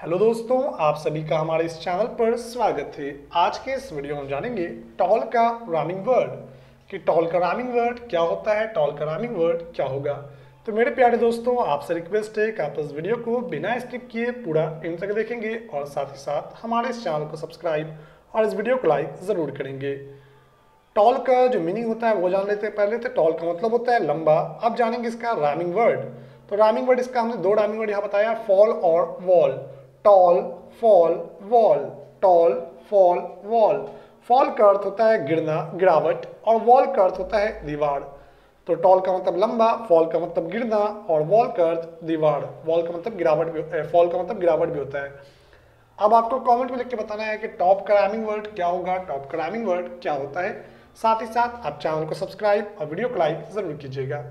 Hello दोस्तों, आप सभी का हमारे इस चैनल पर स्वागत है। आज के इस वीडियो में जानेंगे टॉल का रामिंग वर्ड। कि टॉल का रामिंग वर्ड क्या होता है, टॉल का रामिंग वर्ड क्या होगा? तो मेरे प्यारे दोस्तों, आपसे रिक्वेस्ट है कि आप इस वीडियो को बिना स्किप किए पूरा इन तक देखेंगे और साथ ही साथ हमारे इस चैनल को सब्सक्राइब और इस वीडियो को लाइक ज़रूर करेंगे। टॉल का जो मीनिंग होता है वो जान लेते हैं पहले। तो टॉल का मतलब होता है लंबा। अब जानेंगे इसका रामिंग वर्ड। तो रामिंग वर्ड इसका हमने दो रामिंग वर्ड यहाँ बताया, फॉल और wall. Tall fall wall tall fall wall fall का अर्थ होता है गिरना, गिरावट, और वॉल का अर्थ होता है दीवार। तो टॉल का मतलब लंबा फॉल का मतलब गिरना, और वॉल का अर्थ दीवार। वॉल का मतलब गिरावट भी फॉल का मतलब गिरावट भी होता है। अब आपको कमेंट में लिख के बताना है कि टॉप क्राइमिंग वर्ड क्या होगा टॉप क्राइमिंग वर्ड क्या होता है। साथ ही साथ आप चैनल को सब्सक्राइब और वीडियो को लाइक ज़रूर कीजिएगा।